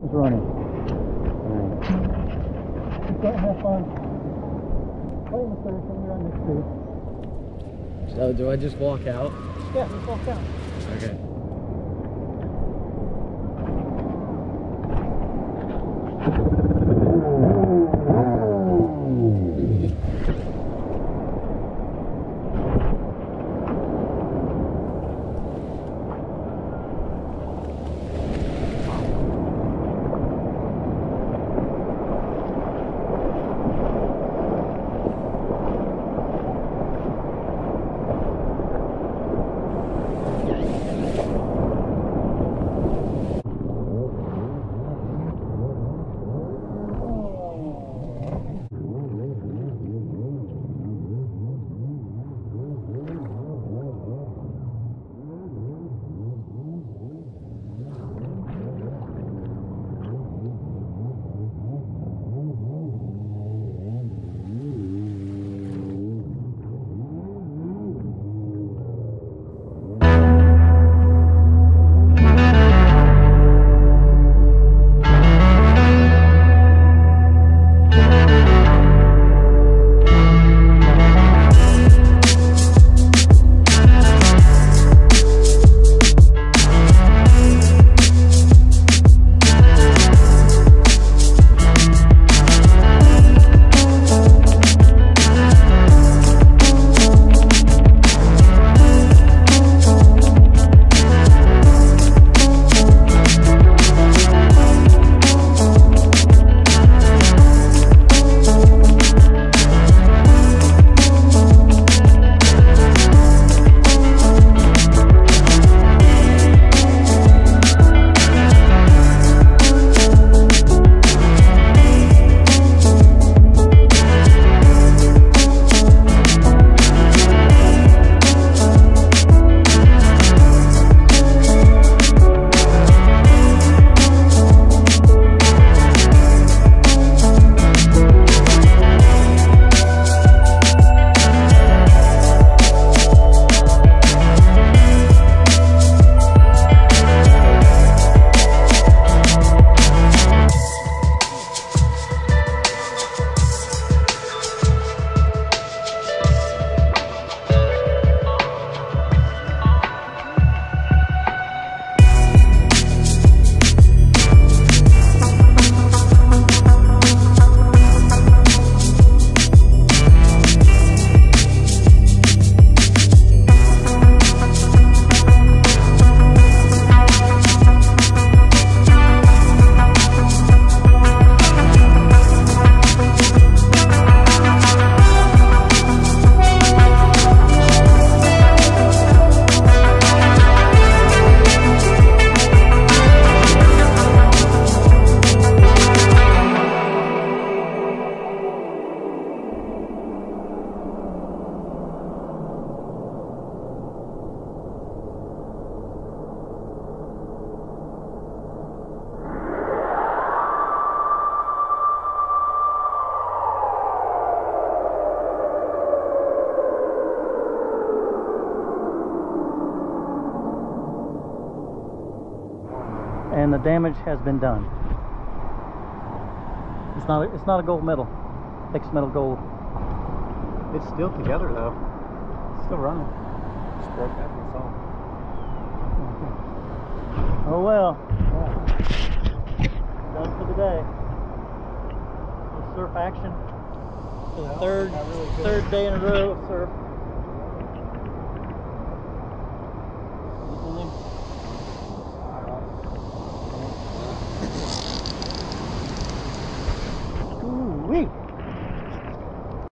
It's running. Alright. Go have fun. Play in the surf when you're on this too. So do I just walk out? Yeah, let's walk out. Okay. And the damage has been done. It's not a, it's not a gold medal. Fixed metal gold. It's still together though. It's still running. Just broke that piece off. Oh well. Done for the day. The surf action. The Well, third really third day in a row of surf.